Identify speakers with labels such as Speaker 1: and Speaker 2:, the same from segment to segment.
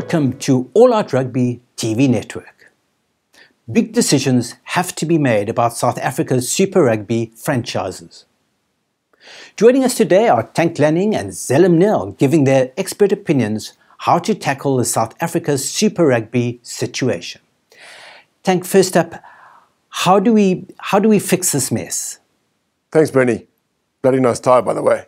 Speaker 1: Welcome to All Out Rugby TV network. Big decisions have to be made about South Africa's Super Rugby franchises. Joining us today are Tank Lanning and Zelim Nel giving their expert opinions how to tackle the South Africa's Super Rugby situation. Tank, first up, how do we how do we fix this mess?
Speaker 2: Thanks, Bernie. Bloody nice tie, by the way.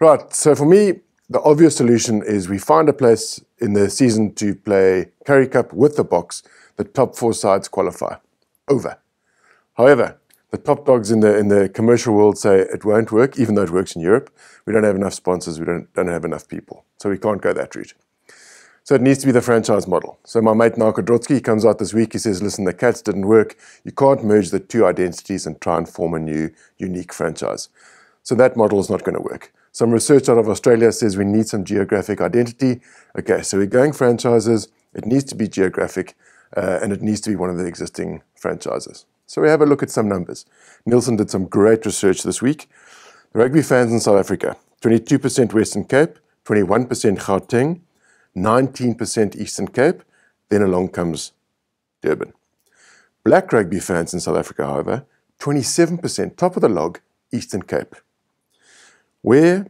Speaker 2: Right, so for me, the obvious solution is we find a place in the season to play Currie Cup with the box. The top four sides qualify. Over. However, the top dogs in the in the commercial world say it won't work, even though it works in Europe. We don't have enough sponsors. We don't don't have enough people, so we can't go that route. So it needs to be the franchise model. So my mate Naka Drotské comes out this week. He says, "Listen, the cats didn't work. You can't merge the two identities and try and form a new unique franchise. So that model is not going to work." Some research out of Australia says we need some geographic identity. Okay, so we're going franchises. It needs to be geographic, uh, and it needs to be one of the existing franchises. So we have a look at some numbers. Nielsen did some great research this week. Rugby fans in South Africa 22% Western Cape, 21% Gauteng, 19% Eastern Cape, then along comes Durban. Black rugby fans in South Africa, however, 27%, top of the log, Eastern Cape where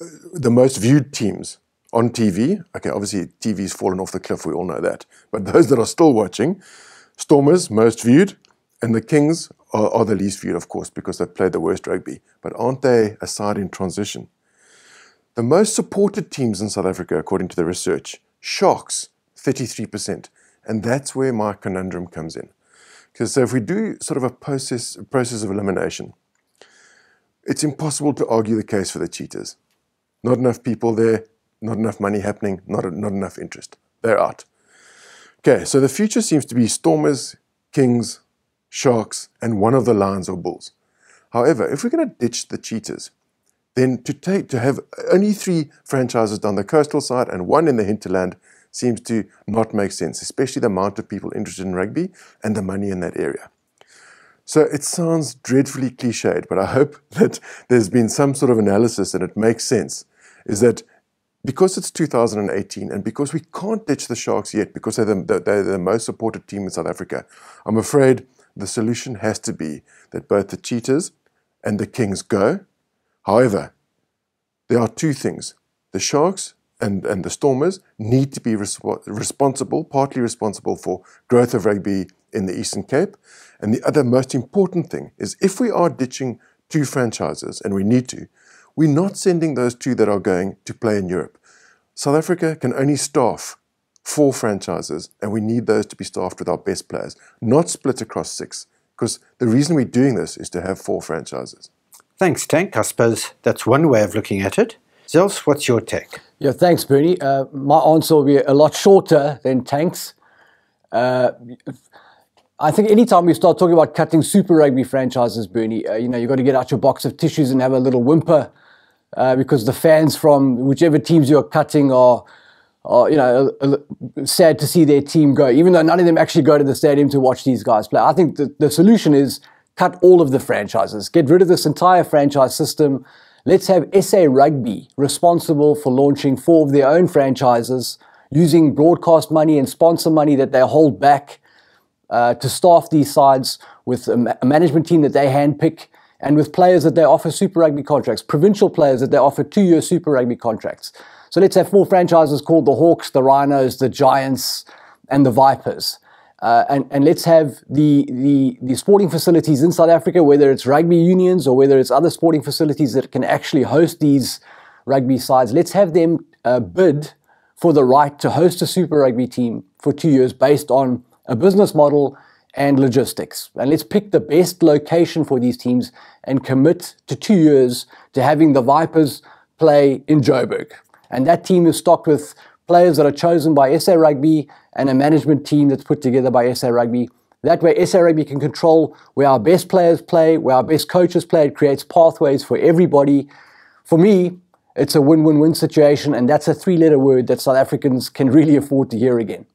Speaker 2: uh, the most viewed teams on TV, okay, obviously TV's fallen off the cliff, we all know that, but those that are still watching, Stormers, most viewed, and the Kings are, are the least viewed, of course, because they've played the worst rugby. But aren't they a side in transition? The most supported teams in South Africa, according to the research, Sharks, 33%. And that's where my conundrum comes in. Because so if we do sort of a process, process of elimination, it's impossible to argue the case for the Cheetahs. Not enough people there, not enough money happening, not, not enough interest. They're out. Okay, so the future seems to be Stormers, Kings, Sharks, and one of the Lions or Bulls. However, if we're going to ditch the Cheetahs, then to take to have only three franchises down the coastal side and one in the hinterland seems to not make sense, especially the amount of people interested in rugby and the money in that area. So it sounds dreadfully cliched, but I hope that there's been some sort of analysis and it makes sense. Is that because it's 2018 and because we can't ditch the Sharks yet because they're the, they're the most supported team in South Africa, I'm afraid the solution has to be that both the Cheetahs and the Kings go. However, there are two things. The Sharks and, and the Stormers need to be resp- responsible, partly responsible for growth of rugby in the Eastern Cape. And the other most important thing is if we are ditching two franchises, and we need to, we're not sending those two that are going to play in Europe. South Africa can only staff four franchises, and we need those to be staffed with our best players, not split across six. Because the reason we're doing this is to have four franchises.
Speaker 1: Thanks, Tank. I suppose that's one way of looking at it. Zels, what's your take?
Speaker 3: Yeah, thanks, Bernie. Uh, my answer will be a lot shorter than Tank's. Uh, I think anytime we start talking about cutting Super Rugby franchises, Bernie, uh, you know, you've got to get out your box of tissues and have a little whimper uh, because the fans from whichever teams you're cutting are, are you know, sad to see their team go, even though none of them actually go to the stadium to watch these guys play. I think the, the solution is cut all of the franchises, get rid of this entire franchise system. Let's have SA Rugby responsible for launching four of their own franchises using broadcast money and sponsor money that they hold back uh, to staff these sides with a, ma- a management team that they handpick and with players that they offer Super Rugby contracts, provincial players that they offer two year Super Rugby contracts. So let's have four franchises called the Hawks, the Rhinos, the Giants, and the Vipers. Uh, and, and let's have the, the, the sporting facilities in South Africa, whether it's rugby unions or whether it's other sporting facilities that can actually host these rugby sides, let's have them uh, bid for the right to host a Super Rugby team for two years based on a business model, and logistics. And let's pick the best location for these teams and commit to two years to having the Vipers play in Joburg. And that team is stocked with players that are chosen by SA Rugby and a management team that's put together by SA Rugby. That way, SA Rugby can control where our best players play, where our best coaches play. It creates pathways for everybody. For me, it's a win win win situation, and that's a three letter word that South Africans can really afford to hear again.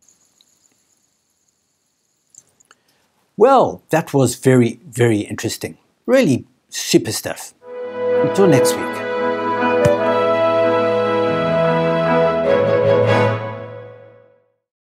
Speaker 1: Well, that was very, very interesting. Really super stuff. Until next week.